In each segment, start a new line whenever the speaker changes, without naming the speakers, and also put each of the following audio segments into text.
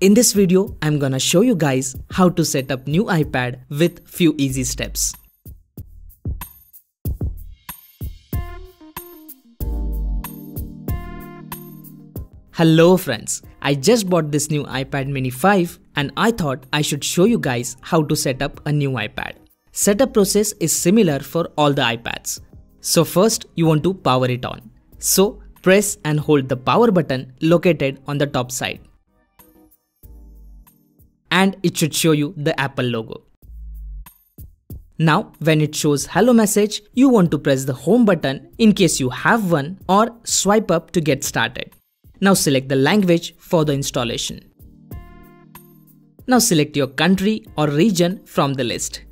In this video, I'm gonna show you guys how to set up new iPad with few easy steps. Hello friends, I just bought this new iPad mini 5 and I thought I should show you guys how to set up a new iPad. Setup process is similar for all the iPads. So first you want to power it on. So press and hold the power button located on the top side. And it should show you the Apple logo. Now when it shows hello message, you want to press the home button in case you have one or swipe up to get started. Now select the language for the installation. Now select your country or region from the list.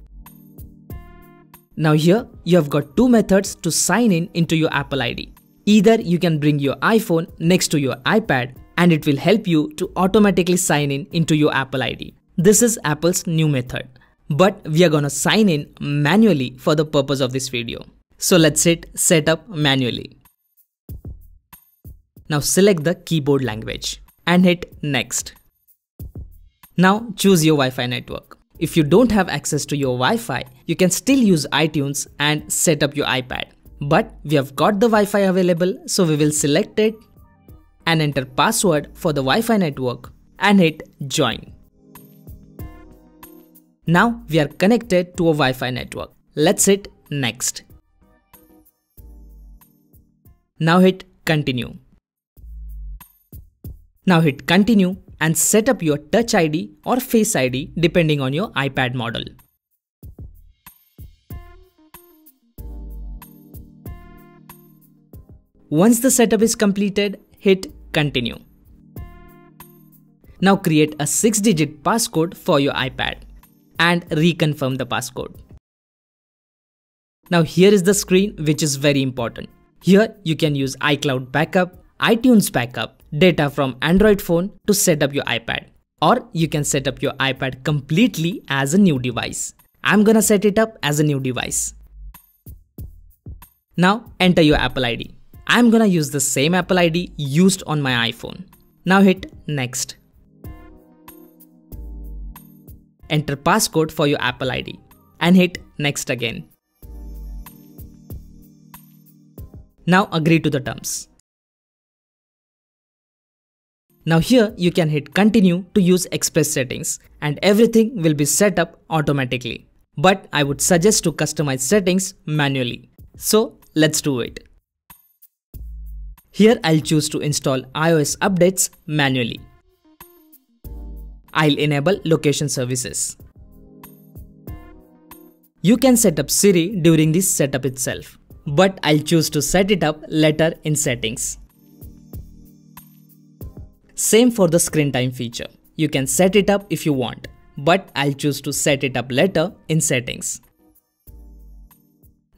Now here you have got two methods to sign in into your Apple ID. Either you can bring your iPhone next to your iPad and it will help you to automatically sign in into your Apple ID. This is Apple's new method. But we are gonna sign in manually for the purpose of this video. So let's hit setup manually. Now select the keyboard language and hit next. Now choose your Wi-Fi network. If you don't have access to your Wi-Fi, you can still use iTunes and set up your iPad. But we have got the Wi-Fi available, so we will select it and enter password for the Wi-Fi network and hit join. Now we are connected to a Wi-Fi network. Let's hit next. Now hit continue. Now hit continue and set up your Touch ID or Face ID depending on your iPad model. Once the setup is completed, hit continue. Now create a 6 digit passcode for your iPad and reconfirm the passcode. Now here is the screen which is very important. Here you can use iCloud backup, iTunes backup data from Android phone to set up your iPad. Or you can set up your iPad completely as a new device. I'm gonna set it up as a new device. Now enter your Apple ID. I'm gonna use the same Apple ID used on my iPhone. Now hit next. Enter passcode for your Apple ID and hit next again. Now agree to the terms. Now here you can hit continue to use express settings and everything will be set up automatically. But I would suggest to customize settings manually. So let's do it. Here I'll choose to install iOS updates manually. I'll enable location services. You can set up Siri during this setup itself, but I'll choose to set it up later in settings. Same for the screen time feature. You can set it up if you want, but I'll choose to set it up later in settings.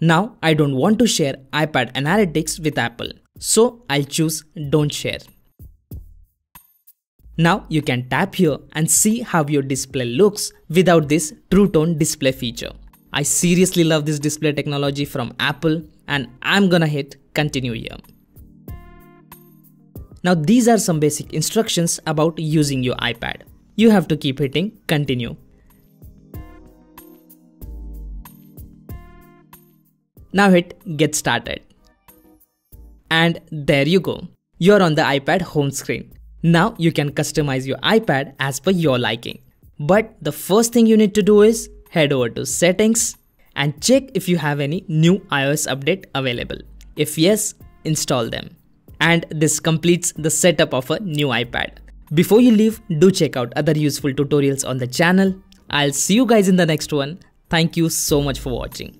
Now I don't want to share iPad analytics with Apple, so I'll choose don't share. Now you can tap here and see how your display looks without this True Tone display feature. I seriously love this display technology from Apple and I'm gonna hit continue here. Now these are some basic instructions about using your iPad. You have to keep hitting continue. Now hit get started. And there you go. You're on the iPad home screen. Now you can customize your iPad as per your liking. But the first thing you need to do is head over to settings and check if you have any new iOS update available. If yes, install them and this completes the setup of a new iPad. Before you leave, do check out other useful tutorials on the channel. I'll see you guys in the next one. Thank you so much for watching.